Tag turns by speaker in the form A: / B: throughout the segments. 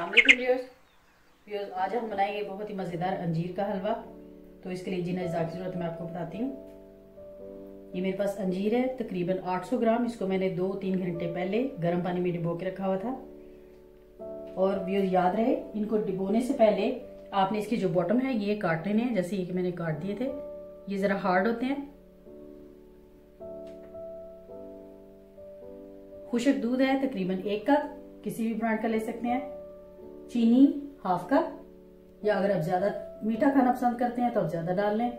A: Viewers आज हम बनाएँगे बहुत ही मज़ेदार अंजीर का हलवा। तो इसके लिए जिन अज्जा की ज़रूरत मैं आपको बताती हूँ। ये मेरे पास अंजीर है, तकरीबन 800 ग्राम। इसको मैंने दो तीन घंटे पहले गर्म पानी में डिबो के रखा हुआ था। और व्यूअर्स याद रहे, इनको डिबोने से पहले आपने इसकी जो बॉटम है, ये काट लेने हैं, जैसे ये मैंने काट दिए थे। ये ज़रा हार्ड होते हैं। खुशक दूध है, तकरीबन एक कप। किसी भी ब्रांड का ले सकते हैं। चीनी हाफ़ कप, या अगर आप ज़्यादा मीठा खाना पसंद करते हैं तो आप ज़्यादा डाल लें।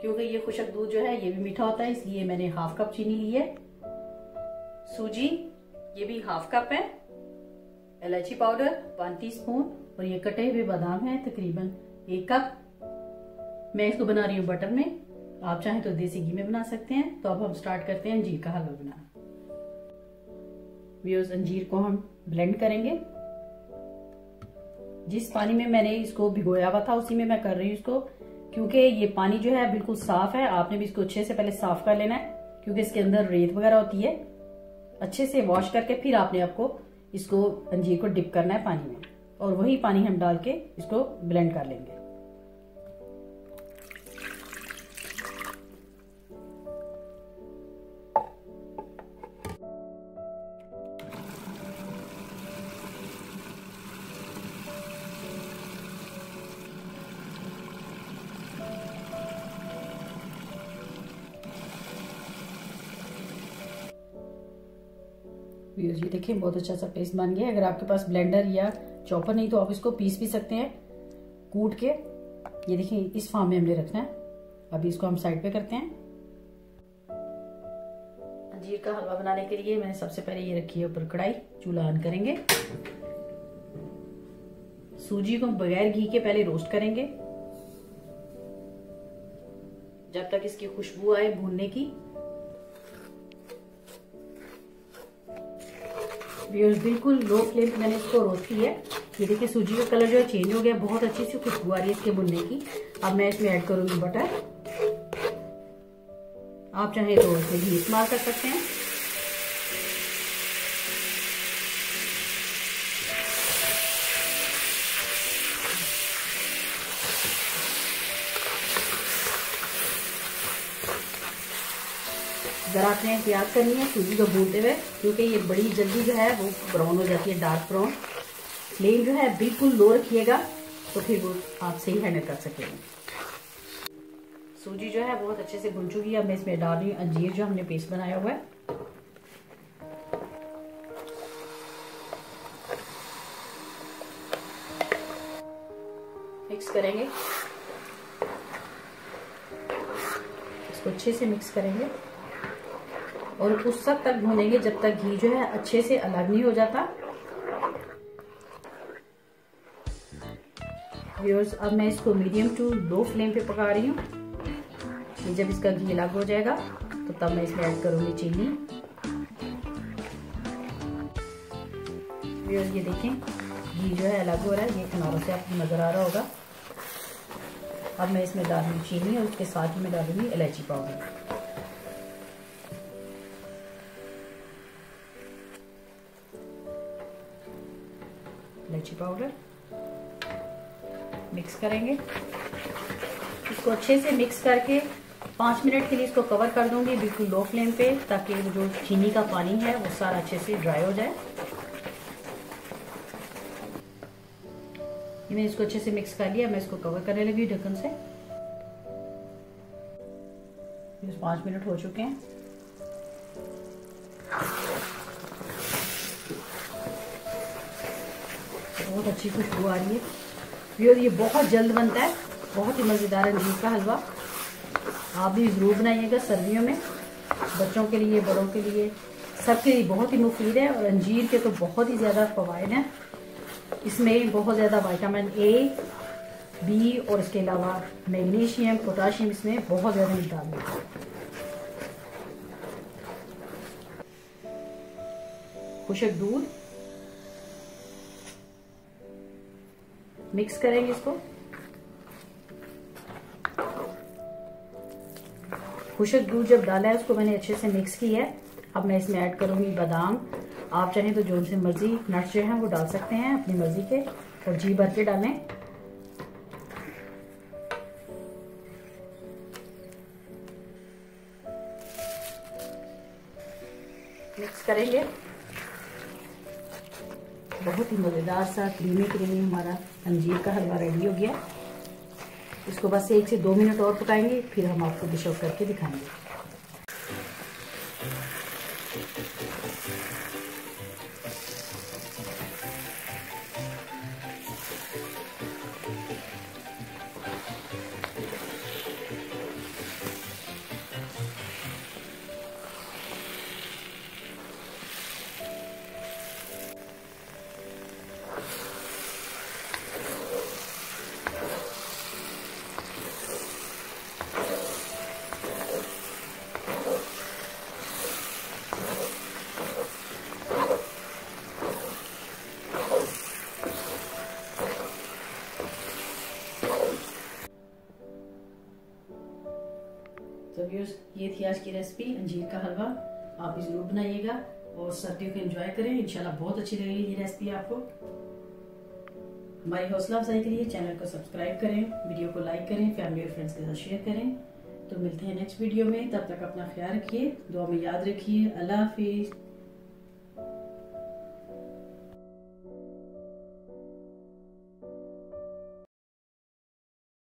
A: क्योंकि ये खुशक दूध जो है, ये भी मीठा होता है, इसलिए मैंने हाफ़ कप चीनी ली है। सूजी, ये भी हाफ़ कप है। इलायची पाउडर, वन टी स्पून और ये कटे हुए बादाम है, तकरीबन एक कप। मैं इसको बना रही हूँ बटर में। आप चाहें तो देसी घी में बना सकते हैं। तो अब हम स्टार्ट करते हैं अंजीर का हलवा बनाना। व्यूज़ अंजीर को हम ब्लेंड करेंगे। जिस पानी में मैंने इसको भिगोया हुआ था, उसी में मैं कर रही हूँ इसको। क्योंकि ये पानी जो है बिल्कुल साफ़ है, आपने भी इसको अच्छे से पहले साफ़ कर लेना है, क्योंकि इसके अंदर रेत वगैरह होती है। अच्छे से वॉश करके फिर आपने आपको इसको अंजीर को डिप करना है पानी में। और वही पानी हम डाल के इसको ब्लेंड कर लेंगे। व्यूज़ ये देखिए, बहुत अच्छा सा पेस्ट बन गया अगर आपके पास ब्लेंडर या चॉपर नहीं तो आप इसको पीस भी सकते हैं, कूट के। ये देखिए, इस फॉर्म में हमने रखना है। अभी इसको हम साइड पे करते हैं। अंजीर का हलवा बनाने के लिए मैंने सबसे पहले ये रखी है ऊपर कढ़ाई। चूल्हा ऑन करेंगे। सूजी को बगैर घी के पहले रोस्ट करेंगे। जब तक इसकी खुशबू आए भूनने की। बिल्कुल लो फ्लेम पे मैंने इसको रोस्ट है। ये देखिए, सूजी का कलर जो है चेंज हो गया, बहुत अच्छी सी खुशबू आ रही है इसके बुनने की। अब मैं इसमें ऐड करूँगी बटर आप चाहे तो इसमें घी इस्तेमाल कर सकते हैं। ज़रा आपने एहतियात करनी है, सूजी को भूनते हुए, क्योंकि ये बड़ी जल्दी जो है वो ब्राउन हो जाती है डार्क ब्राउन फ्लेम जो है बिल्कुल लो रखिएगा तो फिर वो आप सही हैंडल कर सकेंगे सूजी जो है बहुत अच्छे से भुन चुकी है, अब मैं इसमें डाल रही हूँ अंजीर जो हमने पेस्ट बनाया हुआ है। मिक्स करेंगे। इसको अच्छे से मिक्स करेंगे। और उस सब तक भूनेंगे जब तक घी जो है अच्छे से अलग नहीं हो जाता। अब मैं इसको मीडियम टू लो फ्लेम पे पका रही हूँ। जब इसका घी अलग हो जाएगा तो तब मैं इसमें ऐड करूँगी चीनी ये देखें, घी जो है अलग हो रहा है। ये किनारों से आपको नज़र आ रहा होगा। अब मैं इसमें डालूँगी चीनी और उसके साथ ही मैं डालूँगी इलायची पाउडर इलायची पाउडर। मिक्स करेंगे। इसको अच्छे से मिक्स करके पाँच मिनट के लिए इसको कवर कर दूँगी बिल्कुल लो फ्लेम पे, ताकि जो चीनी का पानी है, वो सारा अच्छे से ड्राई हो जाए। मैंने इसको अच्छे से मिक्स कर लिया, मैं इसको कवर करने लगी ढक्कन से। पाँच मिनट हो चुके हैं। बहुत अच्छी खुशबू आ रही है। व्यूअर ये बहुत जल्द बनता है। बहुत ही मज़ेदार है अंजीर का हलवा। आप भी ज़रूर बनाइएगा सर्दियों में। बच्चों के लिए, बड़ों के लिए। सबके लिए बहुत ही मुफीद है और अंजीर के तो बहुत ही ज़्यादा फ़वाद हैं। इसमें बहुत ज़्यादा वाइटामिन ए बी और इसके अलावा मैग्नीशियम, पोटाशियम इसमें बहुत ज़्यादा मिलता है। खुशक दूध। मिक्स करेंगे इसको। खुशक दूध जब डाला है, उसको मैंने अच्छे से मिक्स किया है। अब मैं इसमें ऐड करूँगी बादाम। आप चाहें तो जो से मर्ज़ी नट्स जो हैं वो डाल सकते हैं अपनी मर्ज़ी के, और जी भर के डालें। मिक्स करेंगे। बहुत ही मज़ेदार सा क्रीमी क्रीमी हमारा अंजीर का हलवा रेडी हो गया। इसको बस एक से दो मिनट और पकाएँगे, फिर हम आपको डिश ऑफ़ करके दिखाएँगे। ये थी आज की रेसिपी अंजीर का हलवा। आप भी ज़रूर बनाइएगा और सर्दियों को एंजॉय करें। इंशाल्लाह बहुत अच्छी लगेगी ये रेसिपी आपको। हमारी हौसला अफजाई के लिए चैनल को सब्सक्राइब करें वीडियो को लाइक करें फैमिली और फ्रेंड्स के साथ शेयर करें। तो मिलते हैं नेक्स्ट वीडियो में। तब तक अपना ख्याल रखिए, दुआ में याद रखिए। अल्लाह हाफिज।